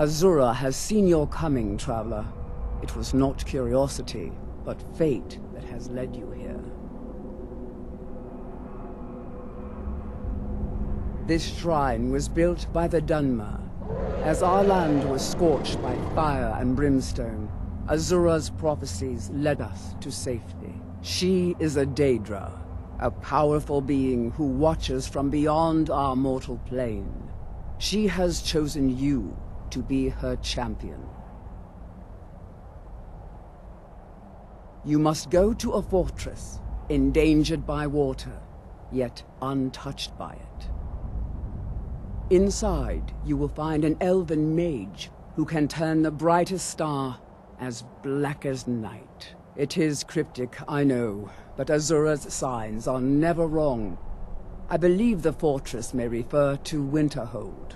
Azura has seen your coming, traveler. It was not curiosity, but fate that has led you here. This shrine was built by the Dunmer. As our land was scorched by fire and brimstone, Azura's prophecies led us to safety. She is a Daedra, a powerful being who watches from beyond our mortal plane. She has chosen you to be her champion. You must go to a fortress, endangered by water, yet untouched by it. Inside, you will find an elven mage who can turn the brightest star as black as night. It is cryptic, I know, but Azura's signs are never wrong. I believe the fortress may refer to Winterhold.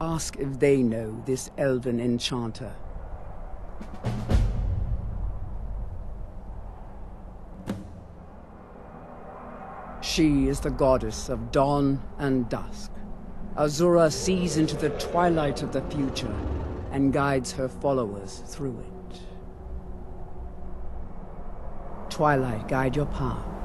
Ask if they know this elven enchanter. She is the goddess of dawn and dusk. Azura sees into the twilight of the future and guides her followers through it. Twilight, guide your path.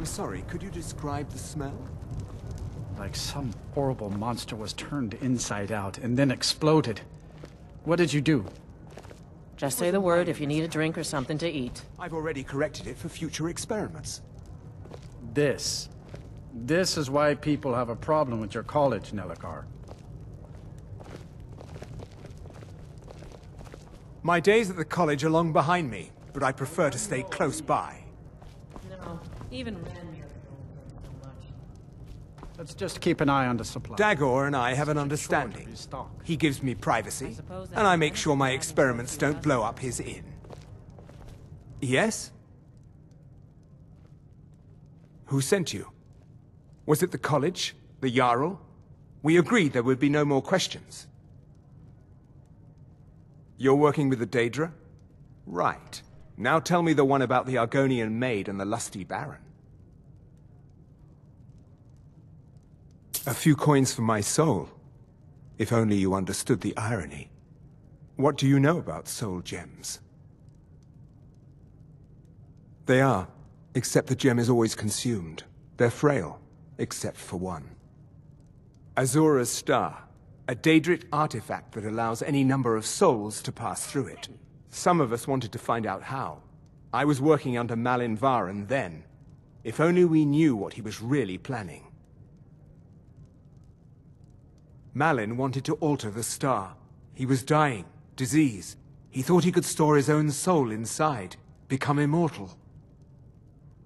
I'm sorry, could you describe the smell? Like some horrible monster was turned inside out and then exploded. What did you do? Just say the word if you need a drink or something to eat. I've already corrected it for future experiments. This. This is why people have a problem with your college, Nelacar. My days at the college are long behind me, but I prefer to stay close by. No, even Ranmir don't so much. Let's just keep an eye on the supply. Dagor and I have an understanding. He gives me privacy, and I make sure my experiments don't blow up his inn. Yes? Who sent you? Was it the college? The Jarl? We agreed there would be no more questions. You're working with the Daedra? Right. Now tell me the one about the Argonian maid and the lusty baron. A few coins for my soul. If only you understood the irony. What do you know about soul gems? They are, except the gem is always consumed. They're frail, except for one. Azura's Star, a Daedric artifact that allows any number of souls to pass through it. Some of us wanted to find out how. I was working under Malyn Varen then. If only we knew what he was really planning. Malyn wanted to alter the star. He was dying, disease. He thought he could store his own soul inside, become immortal.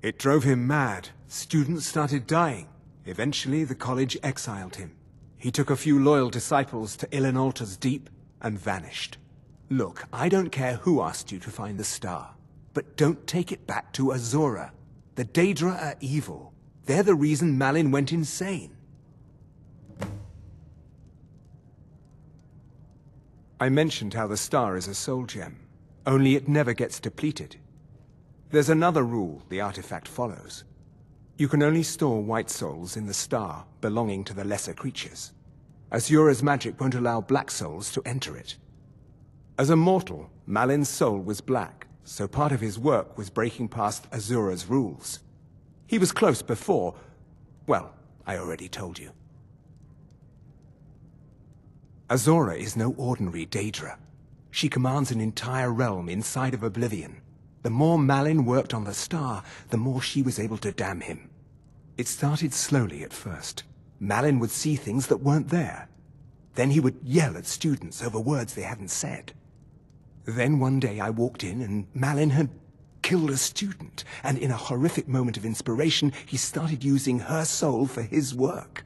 It drove him mad. Students started dying. Eventually, the college exiled him. He took a few loyal disciples to Ilinalta's Deep and vanished. Look, I don't care who asked you to find the star, but don't take it back to Azura. The Daedra are evil. They're the reason Malyn went insane. I mentioned how the star is a soul gem, only it never gets depleted. There's another rule the artifact follows. You can only store white souls in the star belonging to the lesser creatures. Azura's magic won't allow black souls to enter it. As a mortal, Malyn's soul was black, so part of his work was breaking past Azura's rules. He was close before... Well, I already told you. Azura is no ordinary Daedra. She commands an entire realm inside of Oblivion. The more Malyn worked on the star, the more she was able to damn him. It started slowly at first. Malin would see things that weren't there. Then he would yell at students over words they hadn't said. Then one day I walked in and Malyn had killed a student, and in a horrific moment of inspiration, he started using her soul for his work.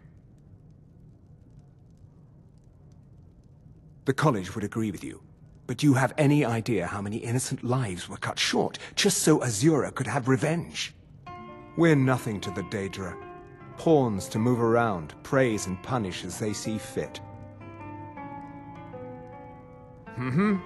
The college would agree with you. But do you have any idea how many innocent lives were cut short just so Azura could have revenge? We're nothing to the Daedra. Pawns to move around, praise and punish as they see fit. Mm-hmm.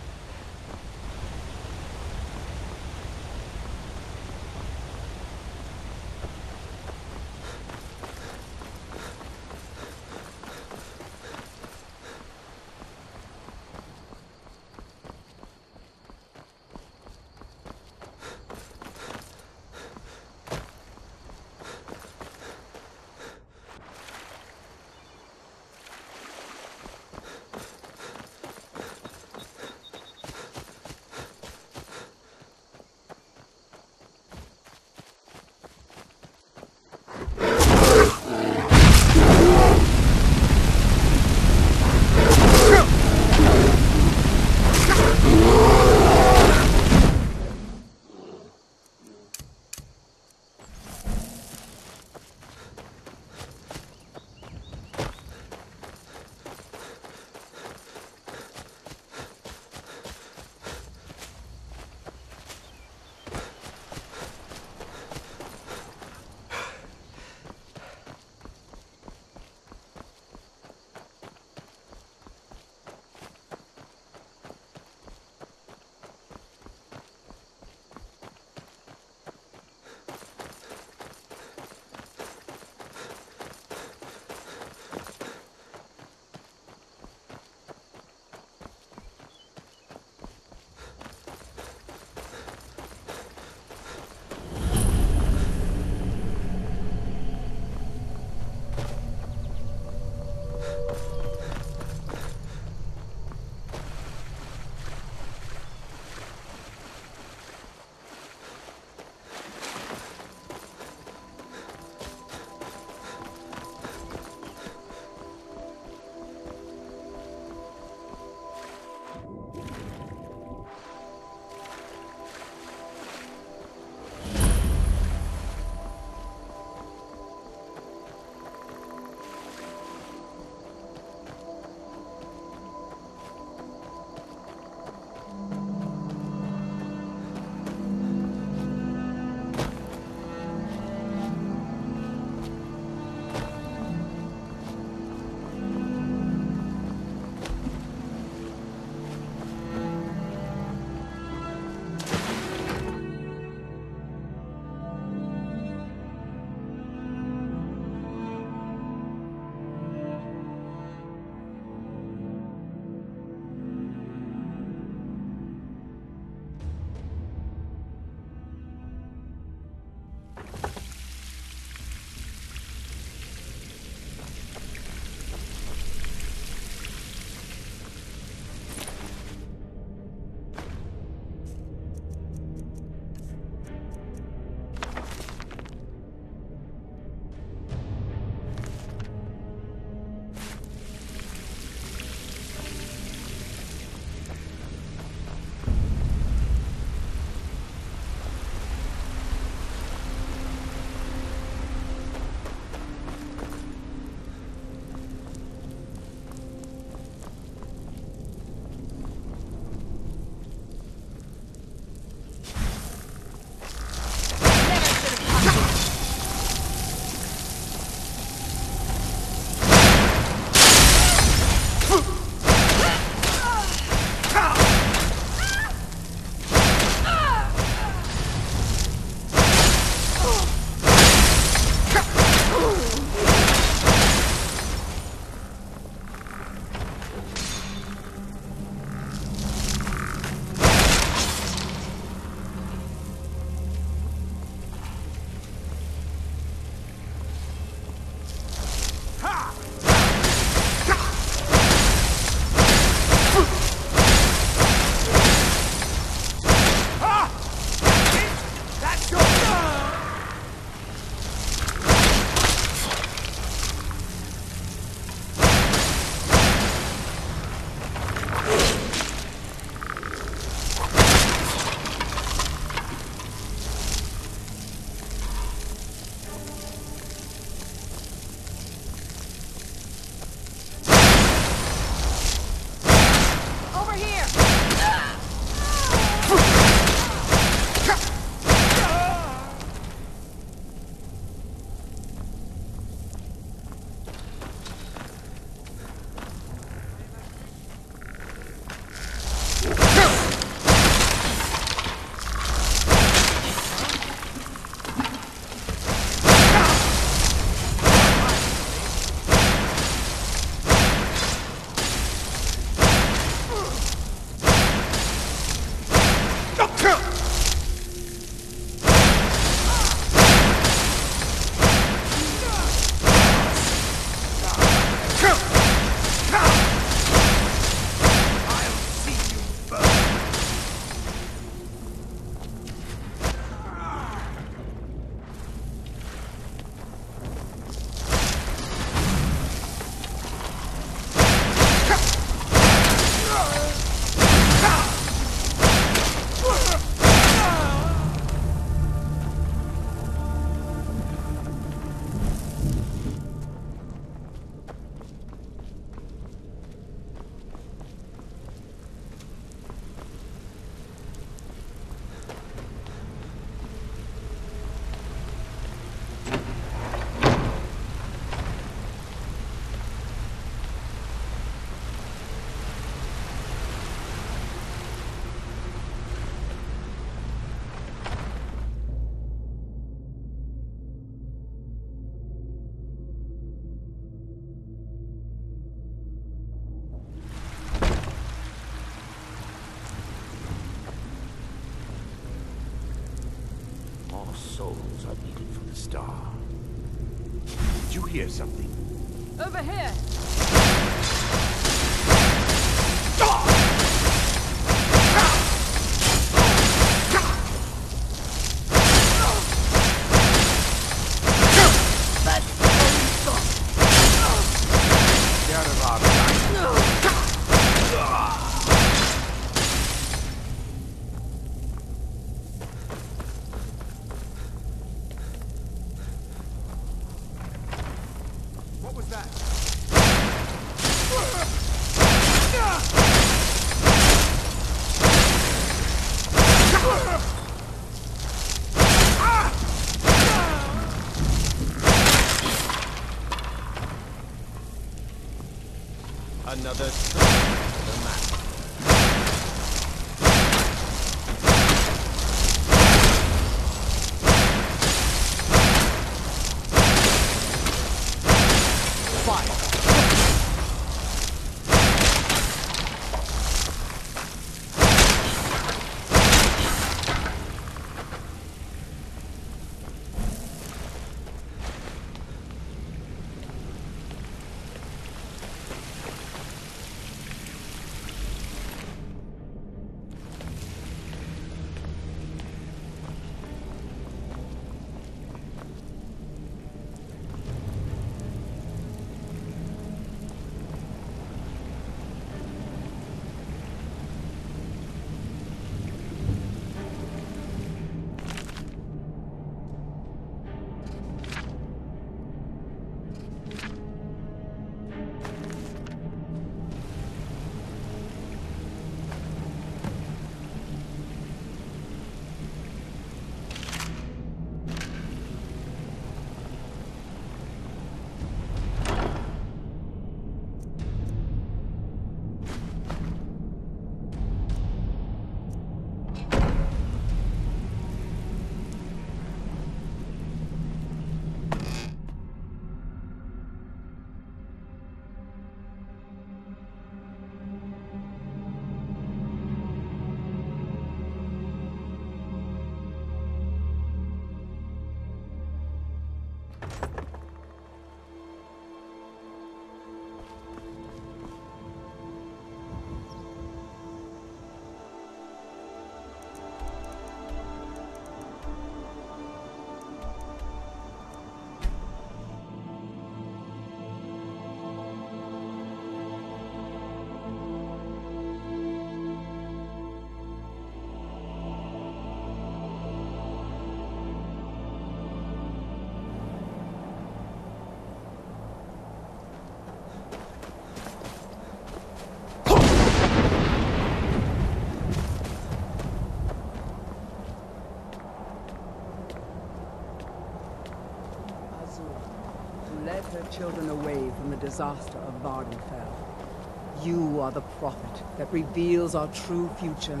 Children away from the disaster of Vvardenfell. You are the prophet that reveals our true future.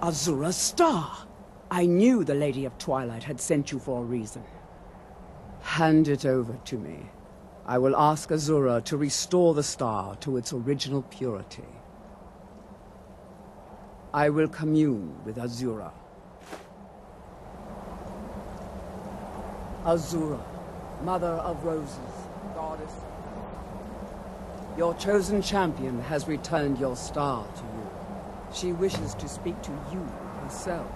Azura's star! I knew the Lady of Twilight had sent you for a reason. Hand it over to me. I will ask Azura to restore the star to its original purity. I will commune with Azura. Azura, Mother of Roses, Goddess. Your chosen champion has returned your star to you. She wishes to speak to you herself.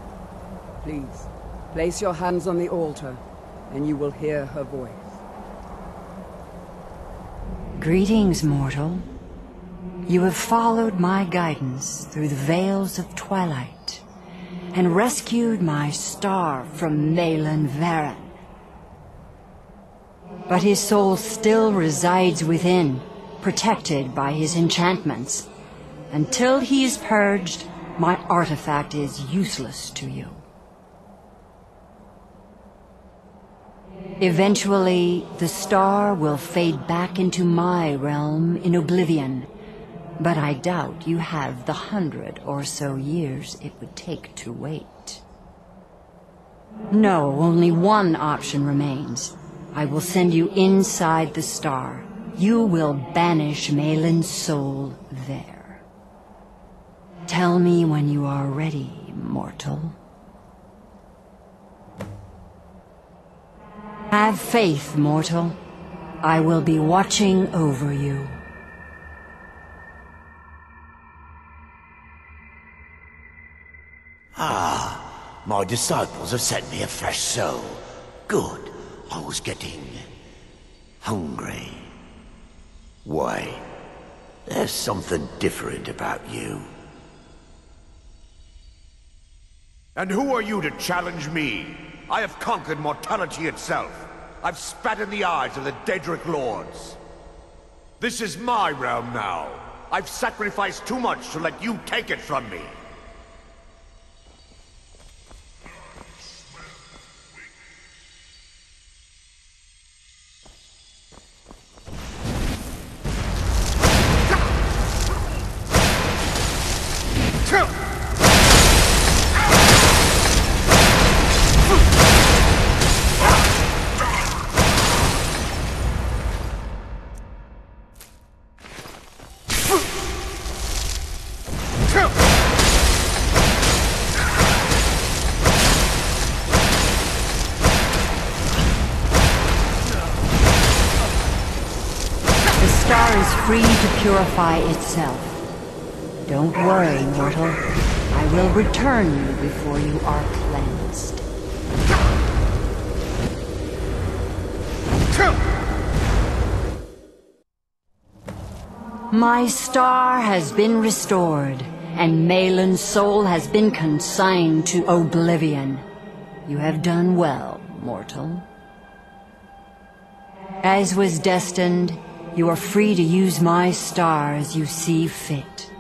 Please, place your hands on the altar, and you will hear her voice. Greetings, mortal. You have followed my guidance through the veils of twilight and rescued my star from Malyn Varen. But his soul still resides within, protected by his enchantments. Until he is purged, my artifact is useless to you. Eventually, the star will fade back into my realm in oblivion, but I doubt you have the hundred or so years it would take to wait. No, only one option remains. I will send you inside the star. You will banish Malyn's soul there. Tell me when you are ready, mortal. Have faith, mortal. I will be watching over you. Ah, my disciples have sent me a fresh soul. Good. I was getting hungry. Why? There's something different about you. And who are you to challenge me? I have conquered mortality itself. I've spat in the eyes of the Daedric Lords. This is my realm now. I've sacrificed too much to let you take it from me. Purify itself. Don't worry, mortal. I will return you before you are cleansed. My star has been restored, and Malyn's soul has been consigned to oblivion. You have done well, mortal. As was destined, you are free to use my star as you see fit.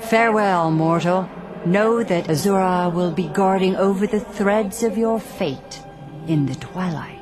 Farewell, mortal. Know that Azura will be guarding over the threads of your fate in the twilight.